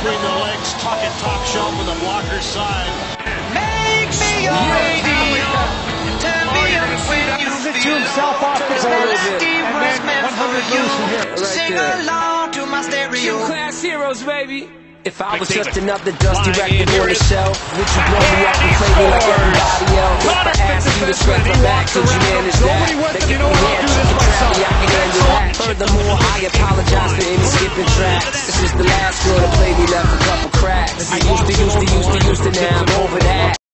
between the legs, talk and talk shot with a blocker side. Make me your lady Turn me oh, up when you feel himself off the melody was meant for you. Sing along to my stereo. You class heroes, baby. If I was just another dusty record on the shelf, would you blow me up and play me like everybody else? If I asked you to scrape my back, could you manage that? You know what, I'll do this myself. I can handle that. Furthermore, I apologize. Astro to play, we left a couple cracks. I used to, used to, used to, used to, now I'm over that.